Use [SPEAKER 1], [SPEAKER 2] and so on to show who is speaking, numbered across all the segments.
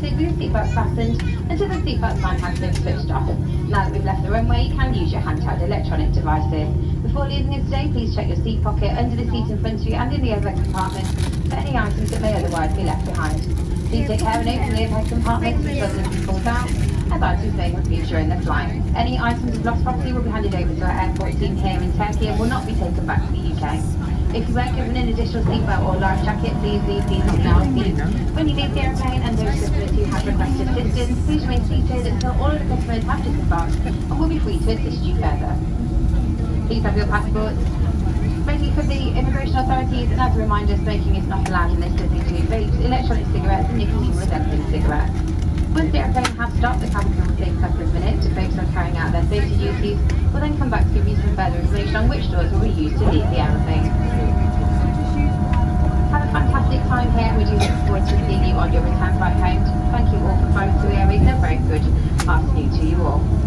[SPEAKER 1] seated with your seatbelt fastened until the seatbelt sign has been switched off. Now that we've left the runway, you can use your handheld electronic devices. Before leaving us today, please check your seat pocket, under the seat in front of you and in the overhead compartment for any items that may otherwise be left behind. Please take care and open the overhead which doesn't be pulled out as items may confuse during the flight. Any items of lost property will be handed over to our airport team here in Turkey and will not be taken back to the UK. If you were given an additional seatbelt or life jacket, please leave these on our. When you leave the airplane and those customers who have requested assistance, please remain seated until all of the customers have disembarked and will be free to assist you further. Please have your passports ready for the immigration authorities and as a reminder, smoking is not allowed in this does include vapes, electronic cigarettes and nicotine resembling cigarettes. Once the airplane has stopped, the cabin crew will take a couple of minutes to focus on carrying out their safety duties. We'll then come back to give you some further information on which doors will be used to leave the aeroplane. Have a fantastic time here we do look forward to seeing you on your return flight home. Thank you all for flying TUI Airways and a very good afternoon to you all.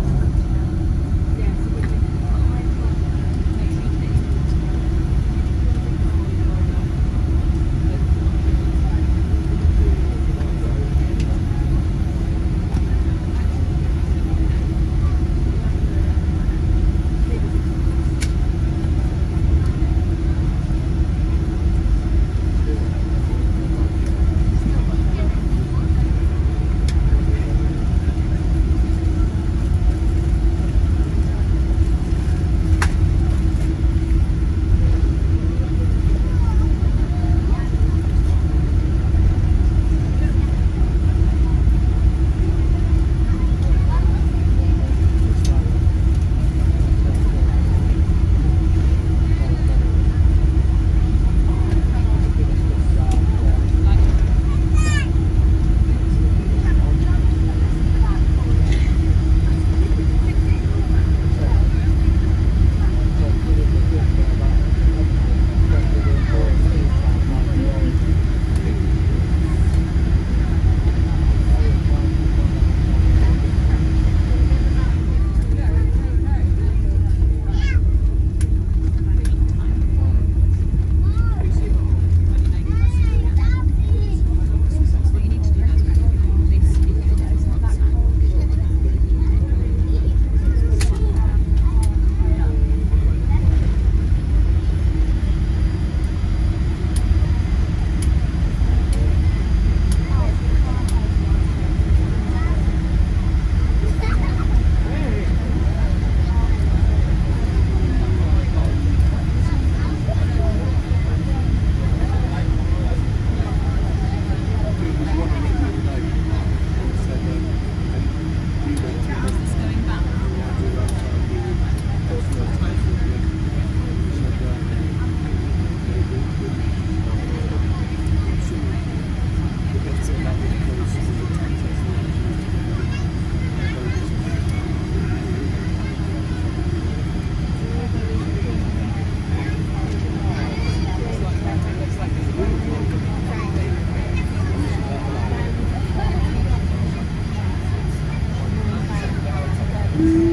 [SPEAKER 2] Mm.